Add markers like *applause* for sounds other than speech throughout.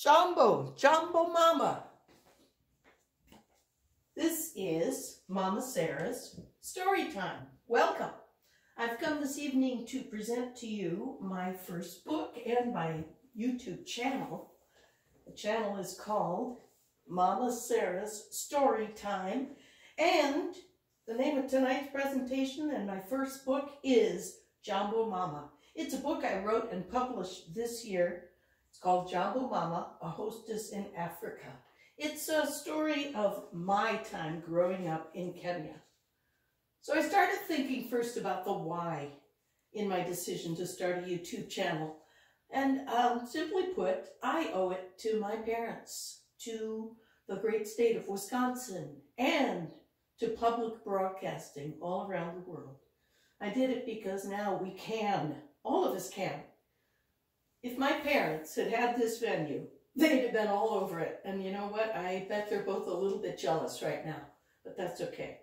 Jambo, Jambo Mama. This is Mama Sarah's story time. Welcome. I've come this evening to present to you my first book and my YouTube channel. The channel is called Mama Sarah's Story Time. And the name of tonight's presentation and my first book is Jambo Mama. It's a book I wrote and published this year. It's called Jambo Mama, A Hostess in Africa. It's a story of my time growing up in Kenya. So I started thinking first about the why in my decision to start a YouTube channel. And um, simply put, I owe it to my parents, to the great state of Wisconsin, and to public broadcasting all around the world. I did it because now we can, all of us can. If my parents had had this venue, they'd have been all over it. And you know what? I bet they're both a little bit jealous right now, but that's okay.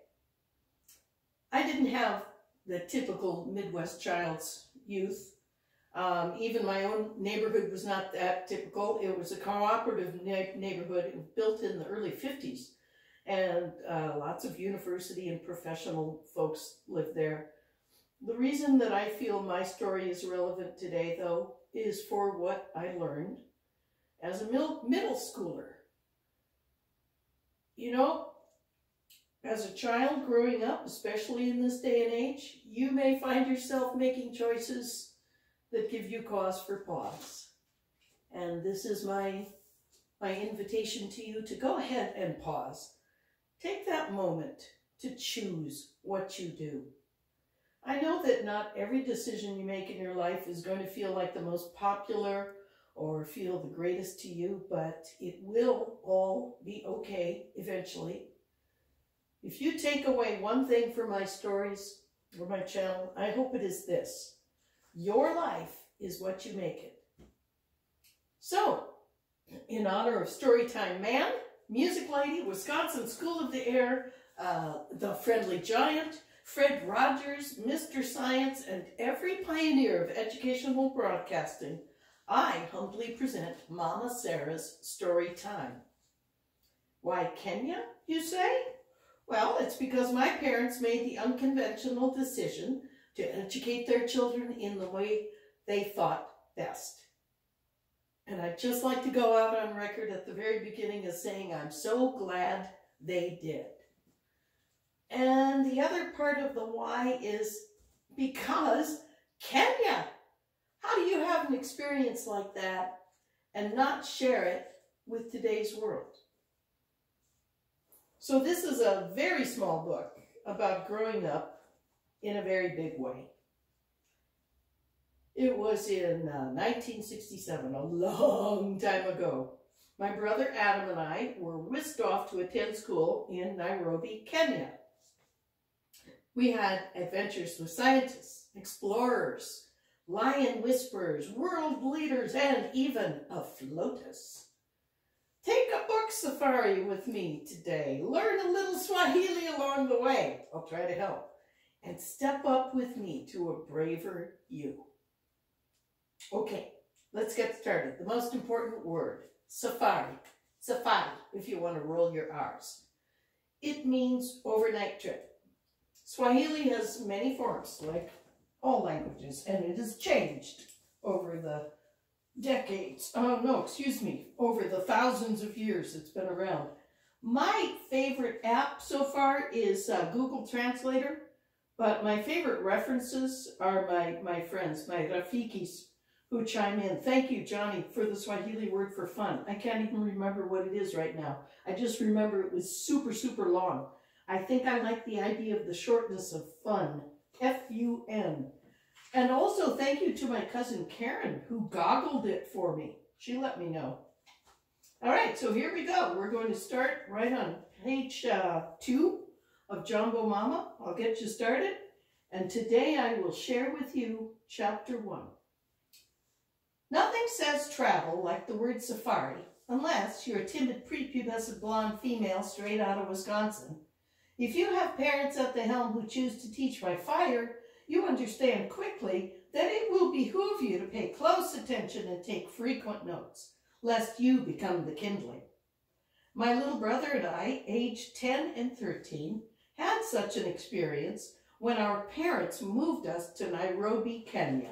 I didn't have the typical Midwest child's youth. Um, even my own neighborhood was not that typical. It was a cooperative neighborhood built in the early 50s. And uh, lots of university and professional folks lived there. The reason that I feel my story is relevant today, though, is for what I learned as a middle schooler. You know, as a child growing up, especially in this day and age, you may find yourself making choices that give you cause for pause. And this is my, my invitation to you to go ahead and pause. Take that moment to choose what you do. I know that not every decision you make in your life is going to feel like the most popular or feel the greatest to you, but it will all be okay eventually. If you take away one thing from my stories or my channel, I hope it is this. Your life is what you make it. So, in honor of Storytime Man, Music Lady, Wisconsin School of the Air, uh, The Friendly Giant, Fred Rogers, Mr. Science, and every pioneer of educational broadcasting, I humbly present Mama Sarah's Story Time. Why Kenya, you say? Well, it's because my parents made the unconventional decision to educate their children in the way they thought best. And I'd just like to go out on record at the very beginning as saying I'm so glad they did. And the other part of the why is because Kenya. How do you have an experience like that and not share it with today's world? So this is a very small book about growing up in a very big way. It was in uh, 1967, a long time ago. My brother Adam and I were whisked off to attend school in Nairobi, Kenya. We had adventures with scientists, explorers, lion whisperers, world leaders, and even a FLOTUS. Take a book safari with me today. Learn a little Swahili along the way. I'll try to help. And step up with me to a braver you. Okay, let's get started. The most important word, safari. Safari, if you want to roll your R's. It means overnight trip. Swahili has many forms, like all languages, and it has changed over the decades. Oh, no, excuse me, over the thousands of years it's been around. My favorite app so far is uh, Google Translator, but my favorite references are my, my friends, my rafikis, who chime in. Thank you, Johnny, for the Swahili word for fun. I can't even remember what it is right now. I just remember it was super, super long. I think I like the idea of the shortness of fun. F-U-N. And also thank you to my cousin Karen who goggled it for me. She let me know. All right, so here we go. We're going to start right on page uh, two of Jambo Mama. I'll get you started. And today I will share with you chapter one. Nothing says travel like the word safari, unless you're a timid prepubescent blonde female straight out of Wisconsin if you have parents at the helm who choose to teach by fire, you understand quickly that it will behoove you to pay close attention and take frequent notes. lest you become the kindling. My little brother and I, aged 10 and 13, had such an experience when our parents moved us to Nairobi, Kenya.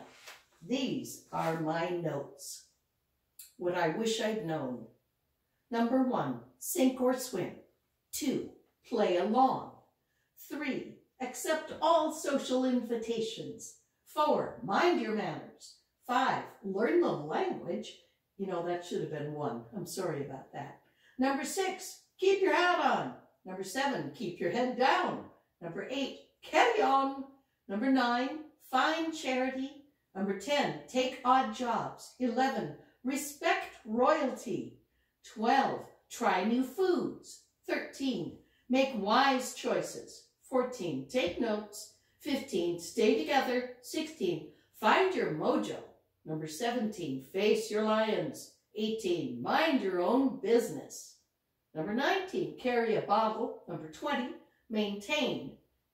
These are my notes. What I wish I'd known. Number one, sink or swim. Two, play along. Three, accept all social invitations. Four, mind your manners. Five, learn the language. You know, that should have been one. I'm sorry about that. Number six, keep your hat on. Number seven, keep your head down. Number eight, carry on. Number nine, find charity. Number 10, take odd jobs. 11, respect royalty. 12, try new foods. 13, make wise choices. 14, take notes. 15, stay together. 16, find your mojo. Number 17, face your lions. 18, mind your own business. Number 19, carry a bottle. Number 20, maintain.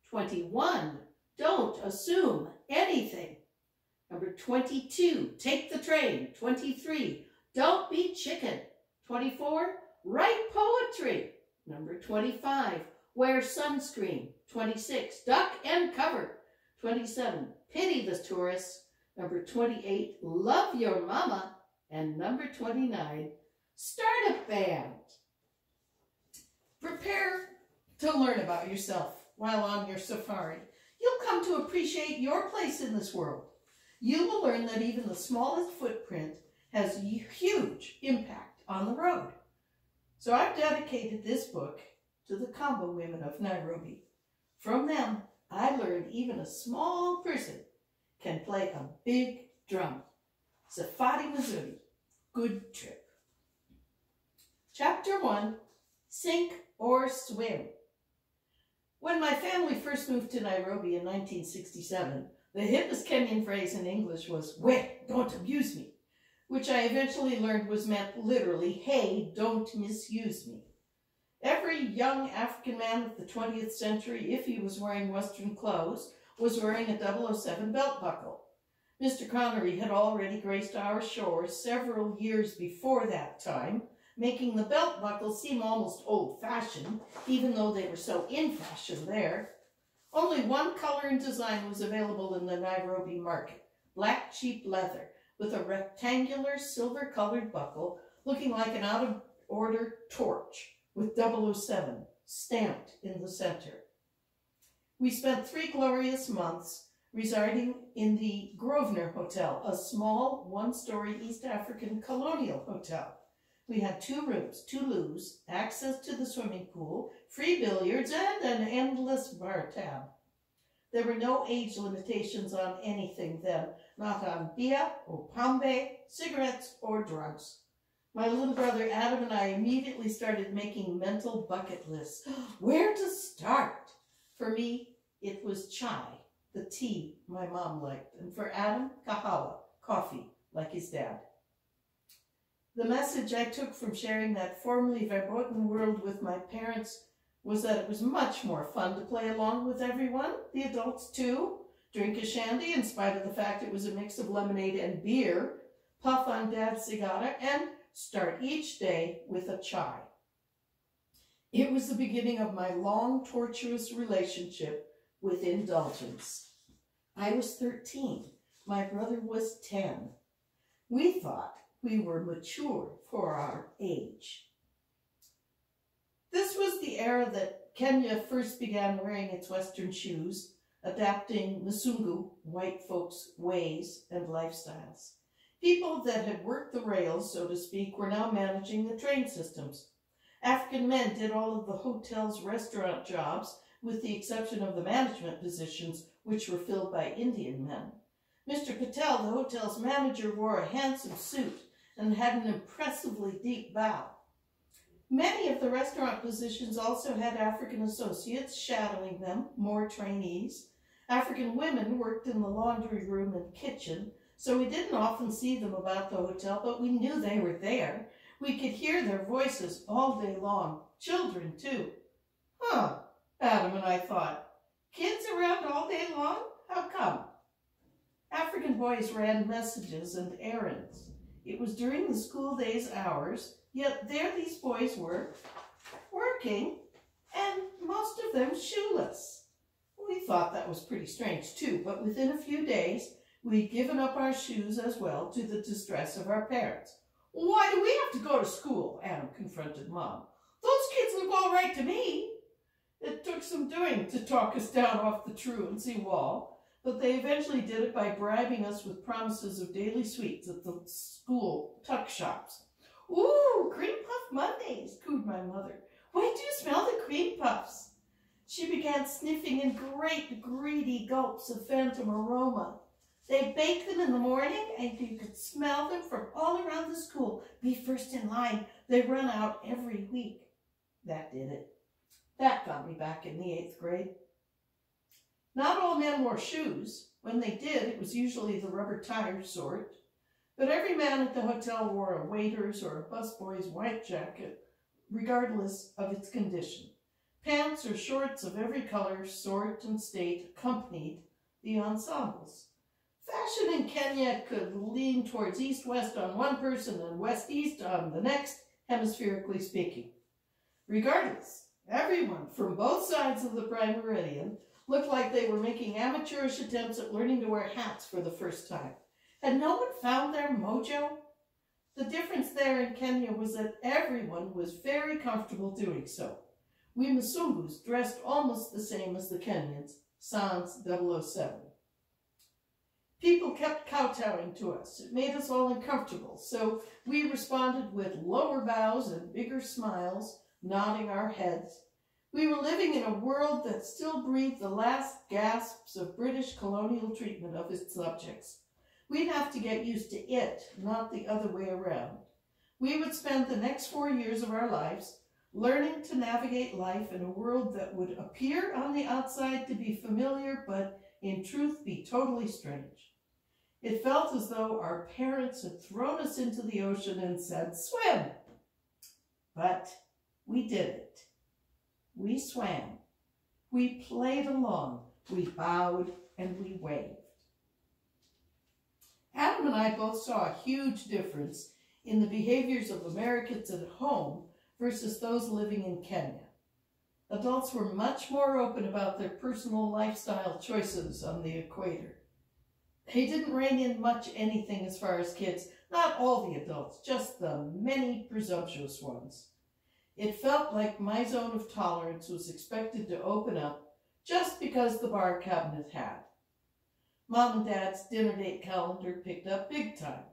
21, don't assume anything. Number 22, take the train. 23, don't be chicken. 24, write poetry. Number 25, wear sunscreen. 26, duck and cover. 27, pity the tourists. Number 28, love your mama. And number 29, start a band. Prepare to learn about yourself while on your safari. You'll come to appreciate your place in this world. You will learn that even the smallest footprint has a huge impact on the road. So I've dedicated this book to the Kamba women of Nairobi. From them, I learned even a small person can play a big drum. Safari, nzuri. Good trip. Chapter 1, Sink or Swim. When my family first moved to Nairobi in 1967, the hippest Kenyan phrase in English was, wait, don't abuse me, which I eventually learned was meant literally, hey, don't misuse me. Every young African man of the 20th century, if he was wearing Western clothes, was wearing a 007 belt buckle. Mr. Connery had already graced our shores several years before that time, making the belt buckle seem almost old-fashioned, even though they were so in fashion there. Only one color and design was available in the Nairobi market, black cheap leather, with a rectangular silver-colored buckle looking like an out-of-order torch with 007 stamped in the center. We spent three glorious months residing in the Grosvenor Hotel, a small one-story East African colonial hotel. We had two rooms, two loos, access to the swimming pool, free billiards, and an endless bar tab. There were no age limitations on anything then, not on beer or pombe, cigarettes, or drugs. My little brother Adam and I immediately started making mental bucket lists. *gasps* Where to start? For me, it was chai, the tea my mom liked, and for Adam, kahawa, coffee, like his dad. The message I took from sharing that formerly verboten world with my parents was that it was much more fun to play along with everyone, the adults too, drink a shandy in spite of the fact it was a mix of lemonade and beer, puff on dad's cigar, and start each day with a chai. It was the beginning of my long, tortuous relationship with indulgence. I was 13. My brother was 10. We thought we were mature for our age. This was the era that Kenya first began wearing its Western shoes, adapting Musungu, white folks' ways and lifestyles. People that had worked the rails, so to speak, were now managing the train systems. African men did all of the hotel's restaurant jobs, with the exception of the management positions, which were filled by Indian men. Mr. Patel, the hotel's manager, wore a handsome suit and had an impressively deep bow. Many of the restaurant positions also had African associates shadowing them, more trainees. African women worked in the laundry room and kitchen, so we didn't often see them about the hotel, but we knew they were there. We could hear their voices all day long, children too. Huh, Adam and I thought, kids around all day long? How come? African boys ran messages and errands. It was during the school day's hours, yet there these boys were, working, and most of them shoeless. We thought that was pretty strange too, but within a few days, we'd given up our shoes as well to the distress of our parents. Why do we have to go to school? Adam confronted Mom. Those kids look all right to me. It took some doing to talk us down off the truancy wall, but they eventually did it by bribing us with promises of daily sweets at the school tuck shops. Ooh, cream puff Mondays, cooed my mother. Wait do you smell the cream puffs. She began sniffing in great greedy gulps of phantom aroma. They baked them in the morning and you could smell them from all around the school. Be first in line. They run out every week. That did it. That got me back in the eighth grade. Not all men wore shoes. When they did, it was usually the rubber tire sort. But every man at the hotel wore a waiter's or a busboy's white jacket, regardless of its condition. Pants or shorts of every color, sort, and state accompanied the ensembles. Fashion in Kenya could lean towards east-west on one person and west-east on the next, hemispherically speaking. Regardless, everyone from both sides of the prime meridian looked like they were making amateurish attempts at learning to wear hats for the first time. Had no one found their mojo? The difference there in Kenya was that everyone was very comfortable doing so. We Musungus dressed almost the same as the Kenyans, sans 007. People kept kowtowing to us. It made us all uncomfortable, so we responded with lower bows and bigger smiles, nodding our heads. We were living in a world that still breathed the last gasps of British colonial treatment of its subjects. We'd have to get used to it, not the other way around. We would spend the next four years of our lives learning to navigate life in a world that would appear on the outside to be familiar, but in truth be totally strange. It felt as though our parents had thrown us into the ocean and said, swim. But we did it. We swam. We played along. We bowed and we waved. Adam and I both saw a huge difference in the behaviors of Americans at home versus those living in Kenya. Adults were much more open about their personal lifestyle choices on the equator. They didn't rein in much anything as far as kids, not all the adults, just the many presumptuous ones. It felt like my zone of tolerance was expected to open up just because the bar cabinet had. Mom and Dad's dinner date calendar picked up big time.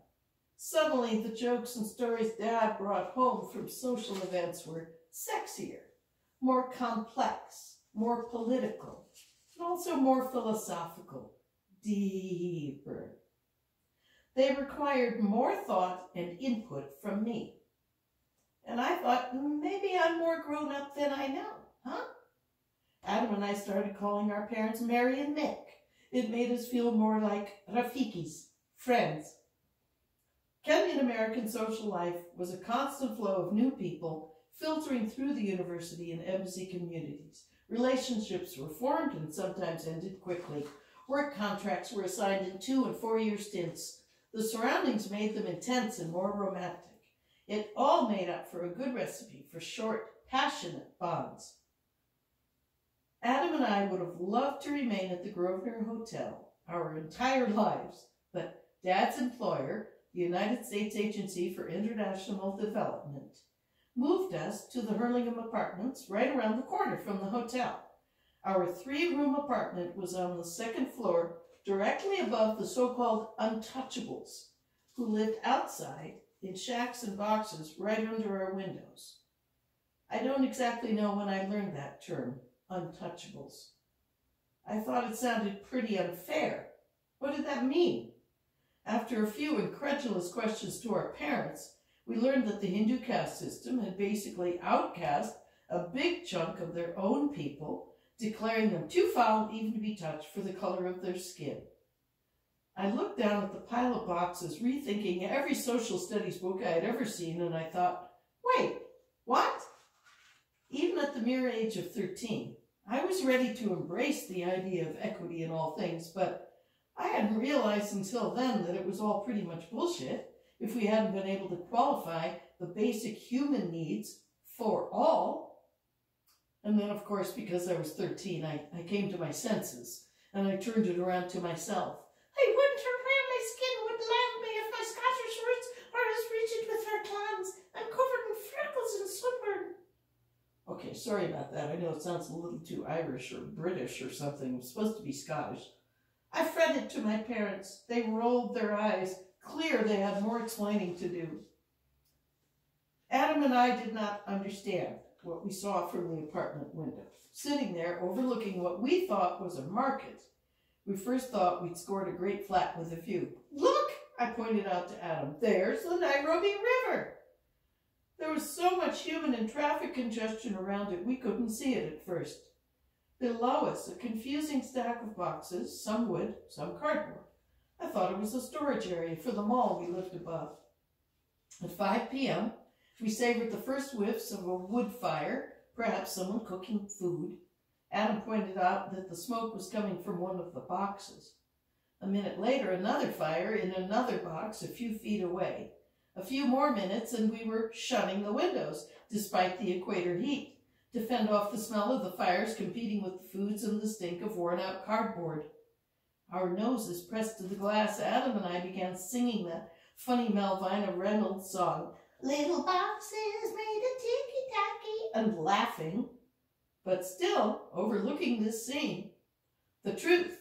Suddenly, the jokes and stories Dad brought home from social events were sexier, more complex, more political, and also more philosophical, deeper. They required more thought and input from me. And I thought, mm, maybe I'm more grown up than I know, huh? Adam and I started calling our parents Mary and Mick. It made us feel more like Rafikis, friends. Kenyan American social life was a constant flow of new people filtering through the university and embassy communities. Relationships were formed and sometimes ended quickly. Work contracts were assigned in two and four year stints. The surroundings made them intense and more romantic. It all made up for a good recipe for short, passionate bonds. Adam and I would have loved to remain at the Grosvenor Hotel our entire lives, but Dad's employer, the United States Agency for International Development, moved us to the Hurlingham Apartments right around the corner from the hotel. Our three-room apartment was on the second floor, directly above the so-called untouchables, who lived outside in shacks and boxes right under our windows. I don't exactly know when I learned that term, untouchables. I thought it sounded pretty unfair. What did that mean? After a few incredulous questions to our parents, we learned that the Hindu caste system had basically outcast a big chunk of their own people, declaring them too foul even to be touched for the color of their skin. I looked down at the pile of boxes, rethinking every social studies book I had ever seen, and I thought, wait, what? Even at the mere age of 13, I was ready to embrace the idea of equity in all things, but I hadn't realized until then that it was all pretty much bullshit. if we hadn't been able to qualify the basic human needs for all. And then, of course, because I was 13, I, I came to my senses and I turned it around to myself. I wonder where my skin would land me if my Scottish roots are as rigid with her clans and covered in freckles and sunburn. Okay, sorry about that. I know it sounds a little too Irish or British or something. It's supposed to be Scottish. I fretted to my parents. They rolled their eyes. Clear they had more explaining to do. Adam and I did not understand what we saw from the apartment window. Sitting there overlooking what we thought was a market, we first thought we'd scored a great flat with a view. Look, I pointed out to Adam, there's the Nairobi River. There was so much human and traffic congestion around it, we couldn't see it at first. Below us, a confusing stack of boxes, some wood, some cardboard. I thought it was a storage area for the mall we lived above. At 5 p.m., we savored the first whiffs of a wood fire, perhaps someone cooking food. Adam pointed out that the smoke was coming from one of the boxes. A minute later, another fire in another box a few feet away. A few more minutes and we were shutting the windows, despite the equator heat, to fend off the smell of the fires competing with the foods and the stink of worn-out cardboard. Our noses pressed to the glass, Adam and I began singing that funny Malvina Reynolds song, Little boxes made of ticky-tacky, and laughing, but still overlooking this scene. The truth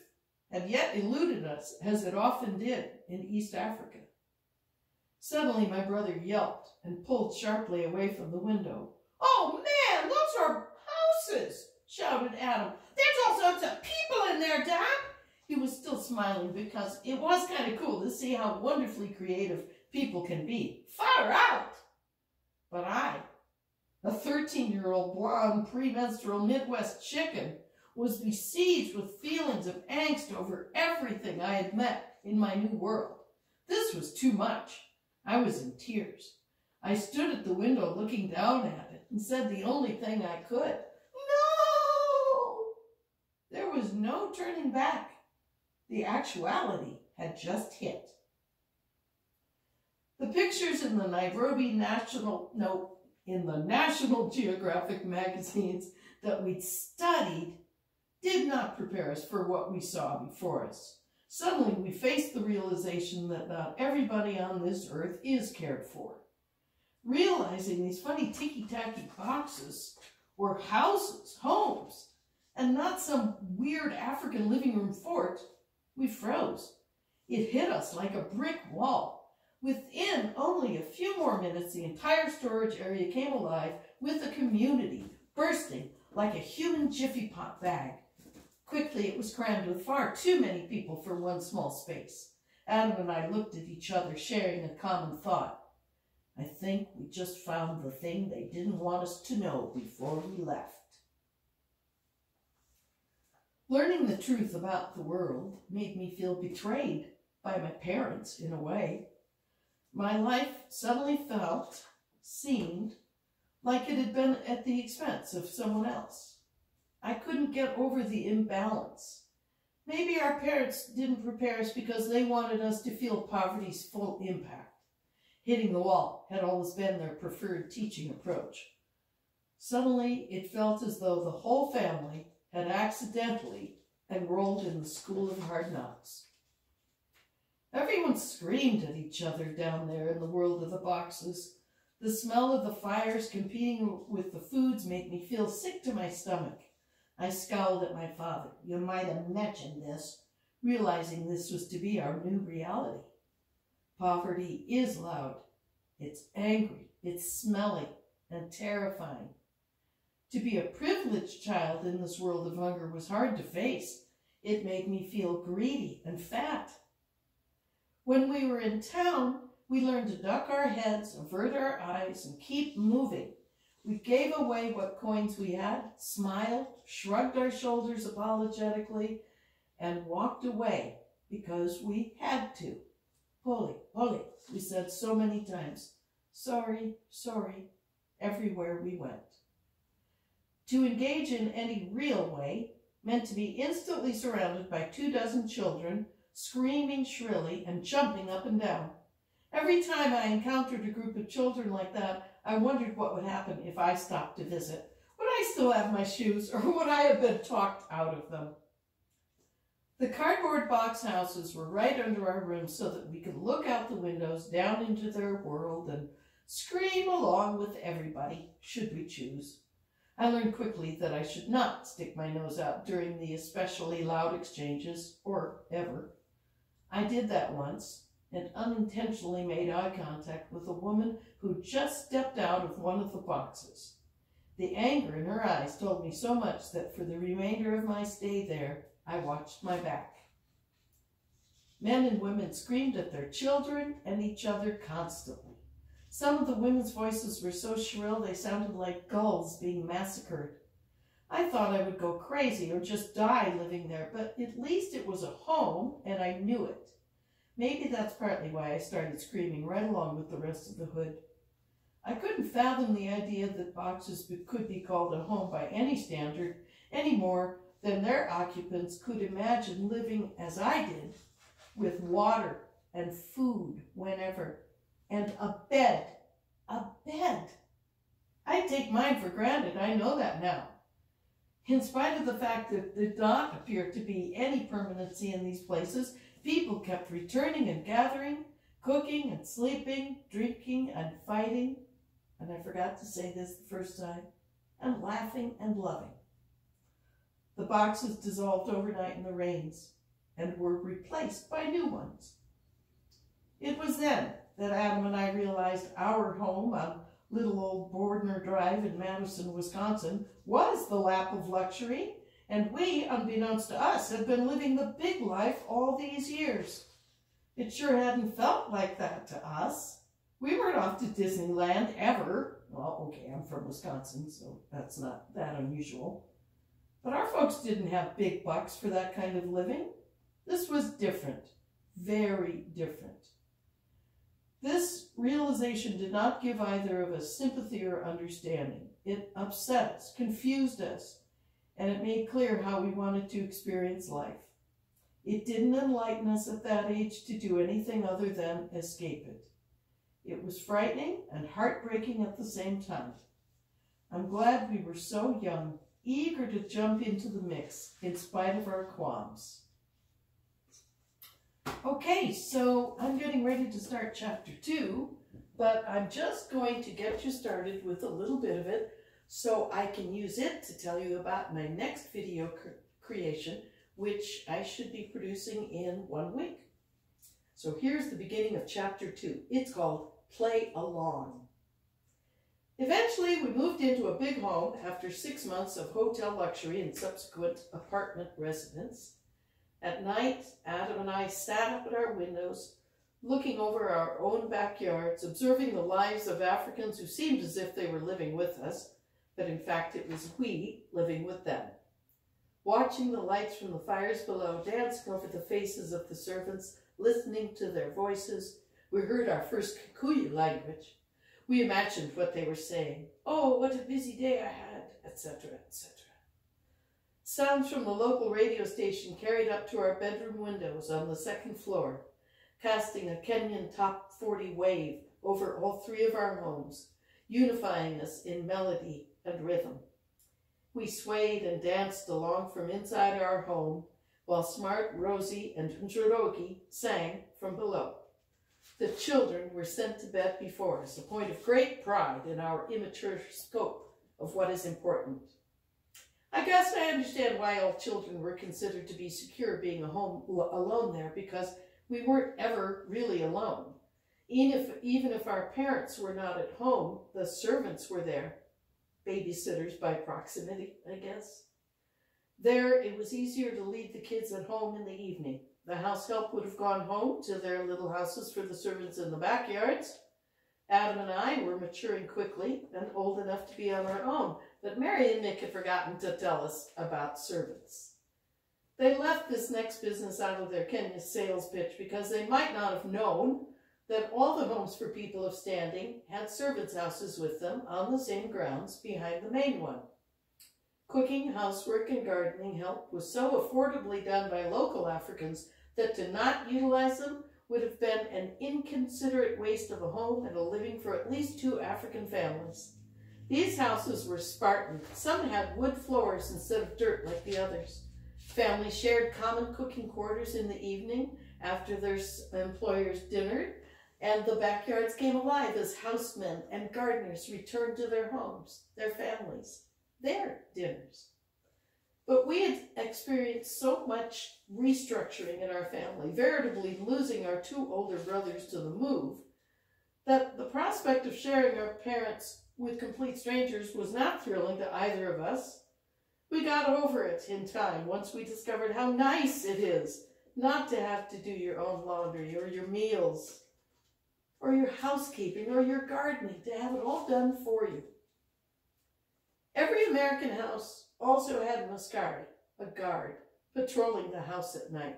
had yet eluded us, as it often did in East Africa. Suddenly my brother yelped and pulled sharply away from the window. Oh man, those are houses, shouted Adam. There's all sorts of people in there, Dad. He was still smiling because it was kind of cool to see how wonderfully creative people can be. Far out! But I, a 13-year-old blonde premenstrual Midwest chicken, was besieged with feelings of angst over everything I had met in my new world. This was too much. I was in tears. I stood at the window looking down at it and said the only thing I could. No! There was no turning back. The actuality had just hit. The pictures in the Nairobi National, no, in the National Geographic magazines that we'd studied did not prepare us for what we saw before us. Suddenly, we faced the realization that not everybody on this earth is cared for. Realizing these funny ticky-tacky boxes were houses, homes, and not some weird African living room fort, we froze. It hit us like a brick wall. Within only a few more minutes, the entire storage area came alive with a community bursting like a human Jiffy Pop bag. Quickly, it was crammed with far too many people for one small space. Adam and I looked at each other, sharing a common thought. I think we just found the thing they didn't want us to know before we left. Learning the truth about the world made me feel betrayed by my parents in a way. My life suddenly felt, seemed, like it had been at the expense of someone else. I couldn't get over the imbalance. Maybe our parents didn't prepare us because they wanted us to feel poverty's full impact. Hitting the wall had always been their preferred teaching approach. Suddenly, it felt as though the whole family had accidentally enrolled in the School of Hard Knocks. Everyone screamed at each other down there in the world of the boxes. The smell of the fires competing with the foods made me feel sick to my stomach. I scowled at my father. You might mentioned this, realizing this was to be our new reality. Poverty is loud. It's angry. It's smelly and terrifying. To be a privileged child in this world of hunger was hard to face. It made me feel greedy and fat. When we were in town, we learned to duck our heads, avert our eyes, and keep moving we gave away what coins we had, smiled, shrugged our shoulders apologetically, and walked away because we had to. Pole, pole, we said so many times, sorry, sorry, everywhere we went. To engage in any real way meant to be instantly surrounded by two dozen children, screaming shrilly and jumping up and down. Every time I encountered a group of children like that, I wondered what would happen if I stopped to visit. Would I still have my shoes, or *laughs* would I have been talked out of them? The cardboard box houses were right under our room so that we could look out the windows down into their world and scream along with everybody, should we choose. I learned quickly that I should not stick my nose out during the especially loud exchanges, or ever. I did that once, and unintentionally made eye contact with a woman who just stepped out of one of the boxes. The anger in her eyes told me so much that for the remainder of my stay there, I watched my back. Men and women screamed at their children and each other constantly. Some of the women's voices were so shrill they sounded like gulls being massacred. I thought I would go crazy or just die living there, but at least it was a home and I knew it. Maybe that's partly why I started screaming right along with the rest of the hood. I couldn't fathom the idea that boxes could be called a home by any standard any more than their occupants could imagine living as I did, with water and food whenever, and a bed. A bed! I take mine for granted, I know that now. In spite of the fact that there did not appear to be any permanency in these places, People kept returning and gathering, cooking and sleeping, drinking and fighting, and I forgot to say this the first time, and laughing and loving. The boxes dissolved overnight in the rains and were replaced by new ones. It was then that Adam and I realized our home on little old Bordner Drive in Madison, Wisconsin was the lap of luxury and we, unbeknownst to us, have been living the big life all these years. It sure hadn't felt like that to us. We weren't off to Disneyland ever. Well, okay, I'm from Wisconsin, so that's not that unusual. But our folks didn't have big bucks for that kind of living. This was different, very different. This realization did not give either of us sympathy or understanding. It upset us, confused us, and it made clear how we wanted to experience life. It didn't enlighten us at that age to do anything other than escape it. It was frightening and heartbreaking at the same time. I'm glad we were so young, eager to jump into the mix in spite of our qualms. Okay, so I'm getting ready to start chapter two, but I'm just going to get you started with a little bit of it so I can use it to tell you about my next video cre creation, which I should be producing in one week. So here's the beginning of chapter two. It's called Play Along. Eventually, we moved into a big home after six months of hotel luxury and subsequent apartment residence. At night, Adam and I sat up at our windows, looking over our own backyards, observing the lives of Africans who seemed as if they were living with us, but in fact it was we living with them. Watching the lights from the fires below dancing over the faces of the servants, listening to their voices, we heard our first Kikuyu language. We imagined what they were saying. Oh, what a busy day I had, etc., etc. Sounds from the local radio station carried up to our bedroom windows on the second floor, casting a Kenyan top 40 wave over all three of our homes, unifying us in melody and rhythm. We swayed and danced along from inside our home, while Smart, Rosie, and Njoroge sang from below. The children were sent to bed before us, a point of great pride in our immature scope of what is important. I guess I understand why all children were considered to be secure being a home alone there, because we weren't ever really alone. Even if, even if our parents were not at home, the servants were there, babysitters by proximity, I guess. There, it was easier to leave the kids at home in the evening. The house help would have gone home to their little houses for the servants in the backyards. Adam and I were maturing quickly and old enough to be on our own, but Mary and Nick had forgotten to tell us about servants. They left this next business out of their Kenya sales pitch because they might not have known that all the homes for people of standing had servants' houses with them on the same grounds behind the main one. Cooking, housework, and gardening help was so affordably done by local Africans that to not utilize them would have been an inconsiderate waste of a home and a living for at least two African families. These houses were Spartan. Some had wood floors instead of dirt like the others. Families shared common cooking quarters in the evening after their employers dinnered, and the backyards came alive as housemen and gardeners returned to their homes, their families, their dinners. But we had experienced so much restructuring in our family, veritably losing our two older brothers to the move, that the prospect of sharing our parents with complete strangers was not thrilling to either of us. We got over it in time once we discovered how nice it is not to have to do your own laundry or your meals or your housekeeping or your gardening, to have it all done for you. Every American house also had an askari, a guard, patrolling the house at night.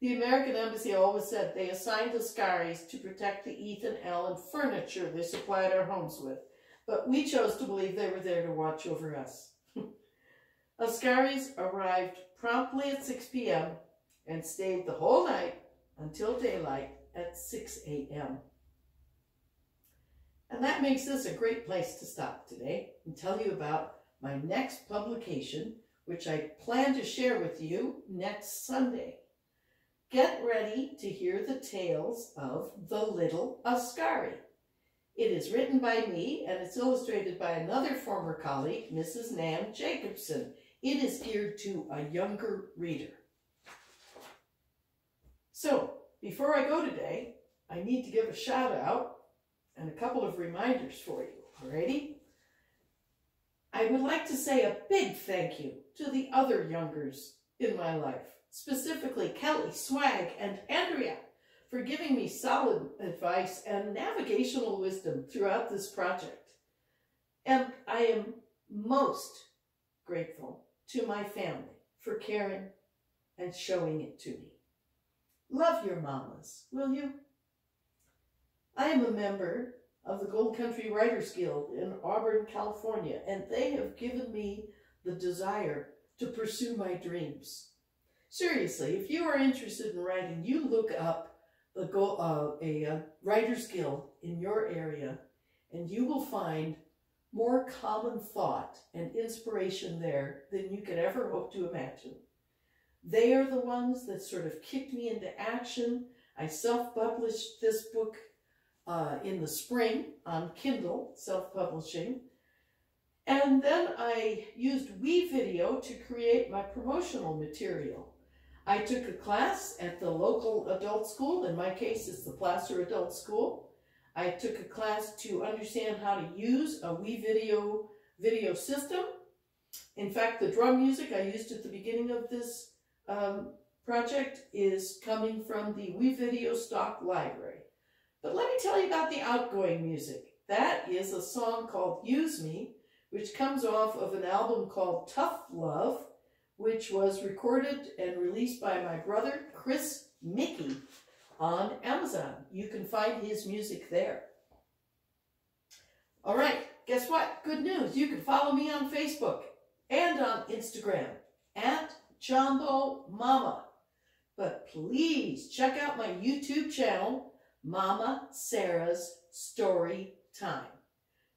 The American Embassy always said they assigned askaris to protect the Ethan Allen furniture they supplied our homes with, but we chose to believe they were there to watch over us. *laughs* askaris arrived promptly at 6 p.m. and stayed the whole night until daylight at 6 a.m. And that makes this a great place to stop today and tell you about my next publication, which I plan to share with you next Sunday. Get ready to hear the tales of The Little Askari. It is written by me and it's illustrated by another former colleague, Mrs. Nam Jacobson. It is geared to a younger reader. So, before I go today, I need to give a shout out and a couple of reminders for you. Alrighty? I would like to say a big thank you to the other youngers in my life, specifically Kelly, Swag, and Andrea, for giving me solid advice and navigational wisdom throughout this project. And I am most grateful to my family for caring and showing it to me. Love your mamas, will you? I am a member of the Gold Country Writers Guild in Auburn, California, and they have given me the desire to pursue my dreams. Seriously, if you are interested in writing, you look up the go, uh, a, a Writers Guild in your area, and you will find more common thought and inspiration there than you could ever hope to imagine. They are the ones that sort of kicked me into action. I self-published this book uh, in the spring on Kindle, self-publishing. And then I used WeVideo to create my promotional material. I took a class at the local adult school. In my case, it's the Placer Adult School. I took a class to understand how to use a WeVideo video system. In fact, the drum music I used at the beginning of this um, project is coming from the WeVideo stock library. But let me tell you about the outgoing music. That is a song called Use Me, which comes off of an album called Tough Love, which was recorded and released by my brother, Chris Mickey, on Amazon. You can find his music there. All right, guess what? Good news. You can follow me on Facebook and on Instagram at Jambo Mama. But please check out my YouTube channel, Mama Sarah's Story Time.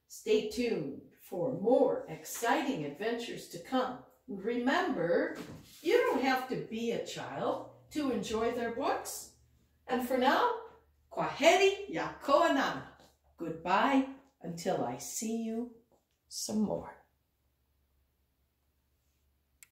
Stay tuned for more exciting adventures to come. Remember, you don't have to be a child to enjoy their books. And for now, kwaheri ya kuonana. Goodbye until I see you some more.